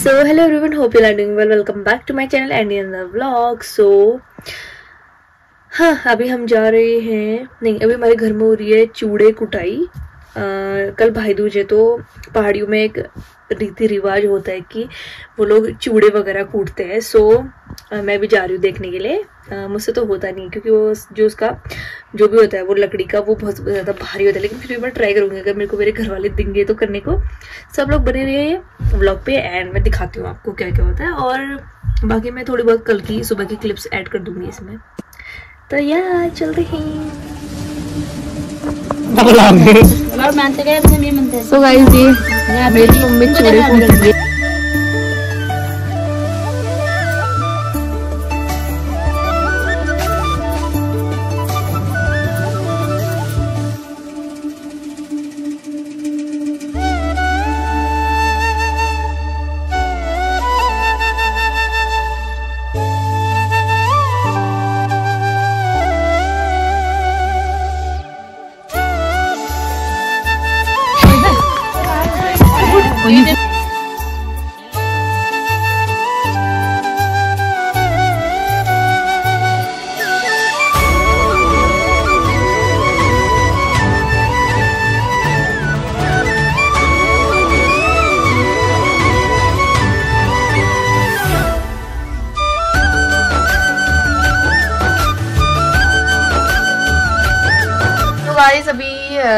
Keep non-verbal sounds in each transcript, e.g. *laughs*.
So hello everyone hope you are well welcome back to my channel and in the vlog so हाँ अभी हम जा रहे हैं। नहीं, अभी हमारे घर में हो रही है चूड़े कुटाई। कल भाई दूज है तो पहाड़ियों में एक रीति रिवाज होता है कि वो लोग चूड़े वगैरह कूटते हैं। सो मैं भी जा रही हूँ देखने के लिए। मुझसे तो होता नहीं क्योंकि वो जो उसका, जो भी होता है, वो लकड़ी का वो बहुत ज़्यादा भारी होता है। लेकिन फिर भी मैं ट्राई करूँगी, अगर मेरे को मेरे घर वाले देंगे तो करने को। सब लोग बने रहे ब्लॉग पे एंड मैं दिखाती हूँ आपको क्या क्या होता है। और बाकी मैं थोड़ी बहुत कल की, सुबह की क्लिप्स ऐड कर दूँगी इसमें। तो या चलते हैं। *laughs* *laughs* सो गाइस ये मेरी मम्मी चूड़ी रही है।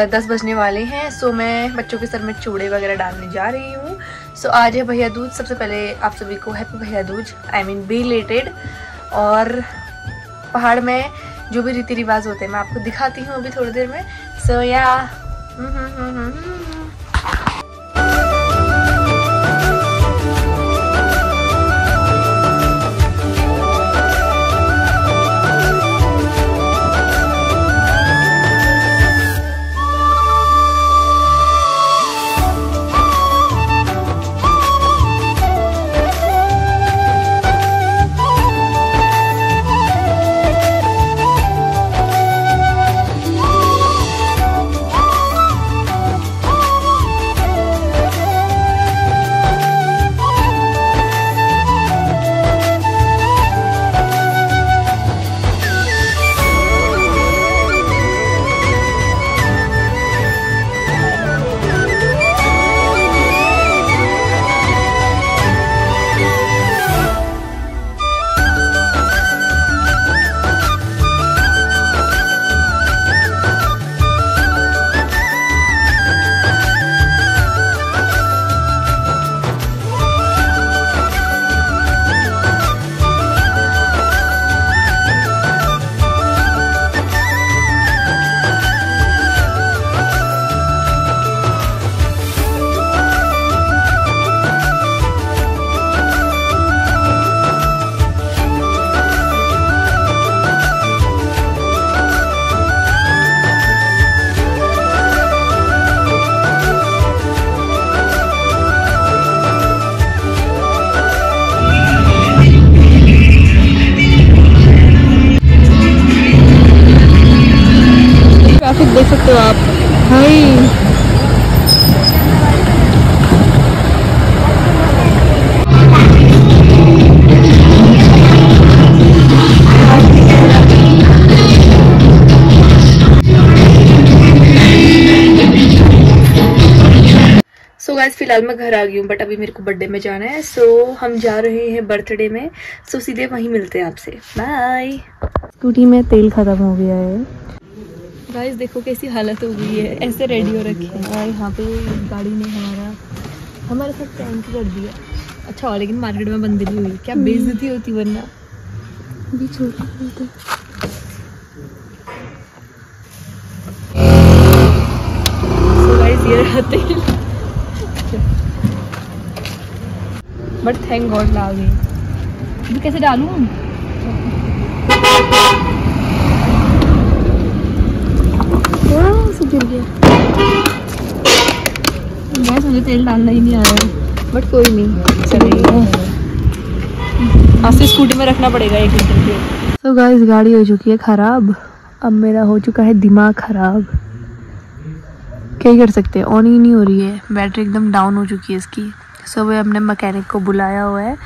दस बजने वाले हैं सो मैं बच्चों के सर में चूड़े वगैरह डालने जा रही हूँ। सो आज है भैया दूज, सबसे पहले आप सभी को happy Bhaiya Dooj I mean be related और पहाड़ में जो भी रीति रिवाज होते हैं, मैं आपको दिखाती हूँ अभी थोड़ी देर में। सो या फ़िलहाल मैं घर आ गई हूँ बट अभी मेरे को बर्थडे में जाना है सो so, हम जा रहे हैं बर्थडे में सो so, सीधे वहीं मिलते हैं आपसे। बाय स्कूटी में तेल खत्म हो गया है। गाइस देखो कैसी हालत हो गई है ऐसे रेडी हो रखी है। और यहाँ पे गाड़ी ने हमारा हमारे साथ टैंक कर दिया। अच्छा और लेकिन मार्केट में बंद नहीं हुई। क्या बेइज्जती होती वरना? भी छोटी ये रहते बट थैंक गॉड ला गई कैसे डालूँ? गिर गया। गैस मुझे तेल डालना ही नहीं आ रहा है। बट कोई नहीं चलेगा। आज से स्कूटी में रखना पड़ेगा एक लीटर के तो गाइस गाड़ी हो चुकी है ख़राब। अब मेरा हो चुका है दिमाग ख़राब। क्या कर सकते हैं? ऑन ही नहीं हो रही है। बैटरी एकदम डाउन हो चुकी है इसकी। सो वो हमने मकैनिक को बुलाया हुआ है।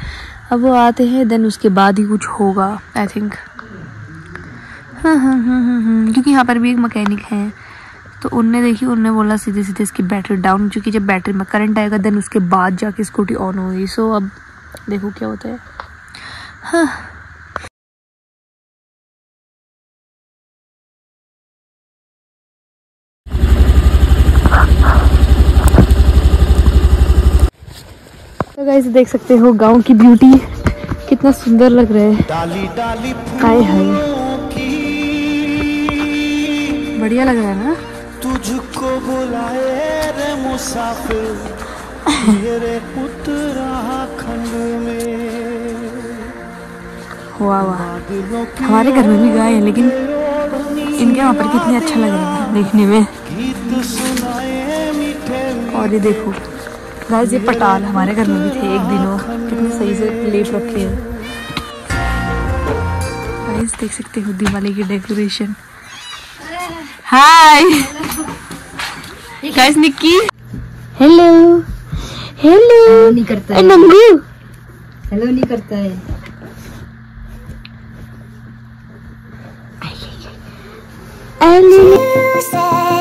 अब वो आते हैं देन उसके बाद ही कुछ होगा आई थिंक हाँ हाँ हाँ हाँ हाँ। क्योंकि यहाँ पर भी एक मकैनिक है। तो उनने देखी, उनने बोला सीधे सीधे इसकी बैटरी डाउन क्योंकि जब बैटरी में करंट आएगा देन उसके बाद जाके स्कूटी ऑन होगी सो अब देखो क्या होता है। हाँ। गाइस देख सकते हो गाँव की ब्यूटी कितना सुंदर लग रहा है। हाय हाय। बढ़िया लग रहा है ना? तुझको बुलाए रे मुसाफिर मेरे उत्तराखंड में। वाह वाह। हमारे घर में भी गाय है लेकिन इनके वहाँ पर कितने अच्छा लग रहा है देखने में। और ये देखो गाइस ये पटाल हमारे घर में भी थे एक दिनों। कितने सही से लेप रखे हैं। गाइस देख सकते हो दिवाली की decoration hi guys Nikki hello hello नहीं करता है। नमगू हेलो नहीं करता है। You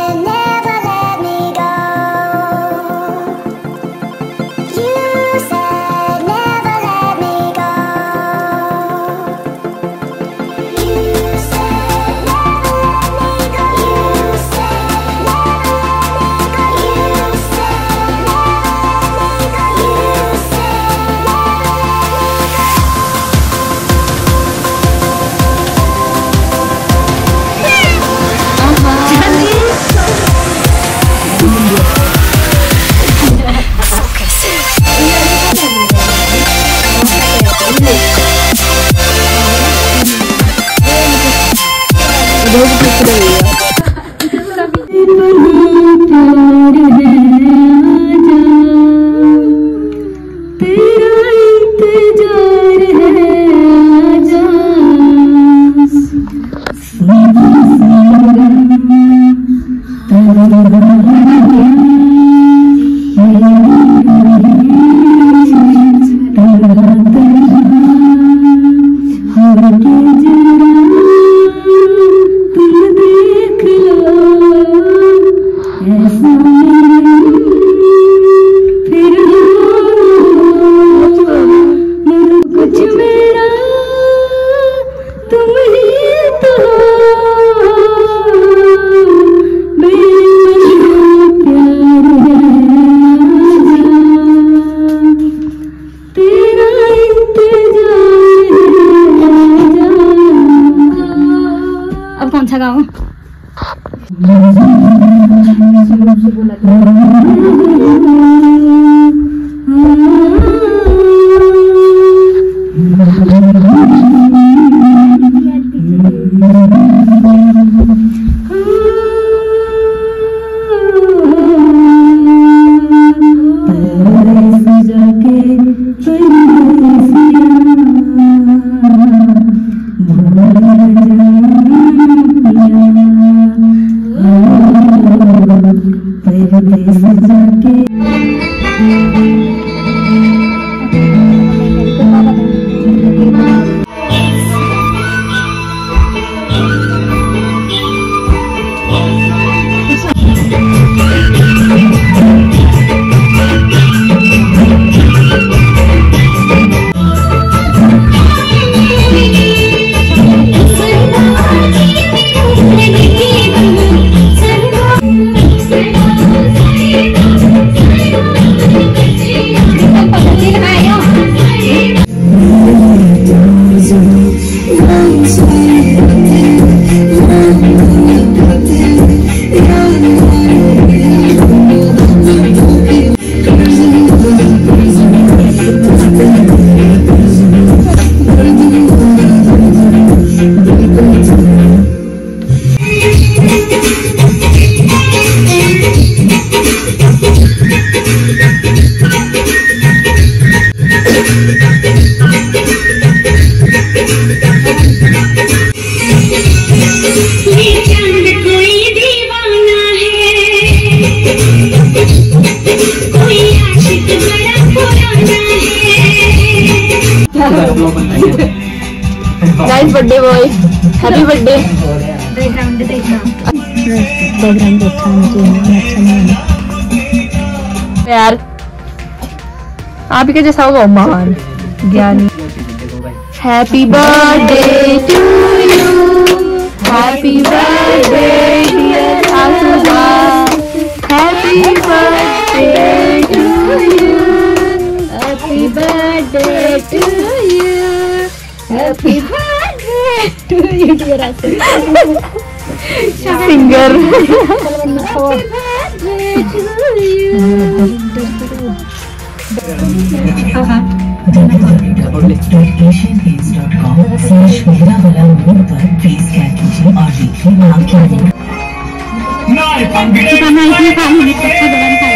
अब कौन सा guys birthday boy happy birthday background देखना बैकग्राउंड देखा मुझे अच्छा यार आप ही के जैसा होगा महान ज्ञानी। Happy birthday to you happy birthday dear आसुबा happy birthday to you happy birthday to happy birthday to you dear singer meditation.com slash मेरा वाला मोड पर फेस स्कैन कीजिए और देखिए आपकी आँखें तेरा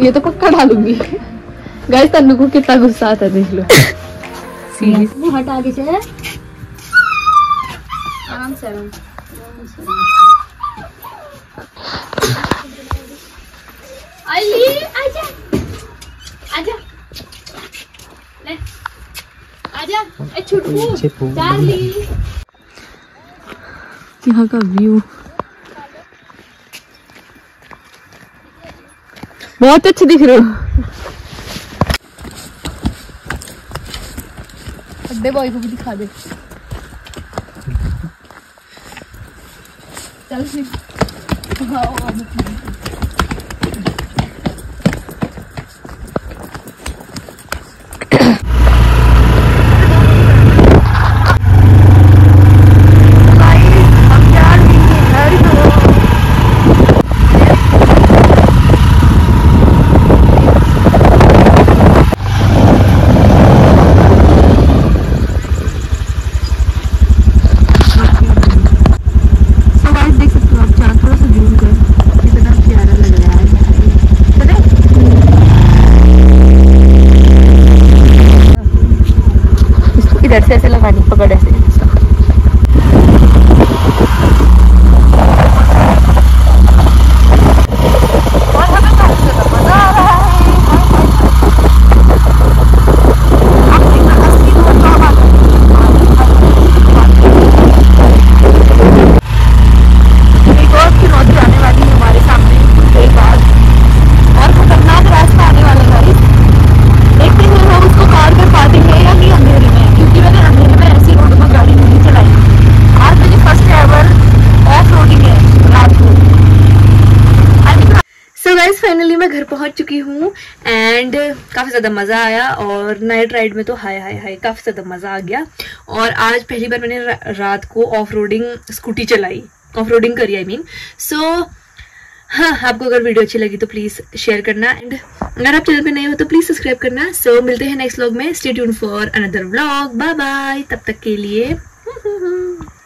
ये तो पक्का डालूँगी। गाइस तन्नू को कितना गुस्सा आता है देख लो। वो हट से आराम से आराम यहाँ का व्यू। बहुत अच्छे दिख रहे हो। बर्थडे बॉय को भी दिखा दे। चल फिर तो गाइस देख सकते हो आप चाँद थोड़ा सा जूम कर कितना प्यारा लग रहा है पता है? इसको चुकी हूँ एंड काफ़ी ज़्यादा मज़ा आया और नाइट राइड में तो हाय हाय हाय काफ़ी ज़्यादा मज़ा आ गया। और आज पहली बार मैंने रात को ऑफ़ रोडिंग स्कूटी चलाई। ऑफ़ रोडिंग करी आई मीन सो हाँ आपको अगर वीडियो अच्छी लगी तो प्लीज़ शेयर करना एंड अगर आप चैनल पे नए हो तो प्लीज़ सब्सक्राइब करना। सो so, मिलते हैं नेक्स्ट व्लॉग में। Stay tuned for another vlog bye bye तब तक के लिए। *laughs*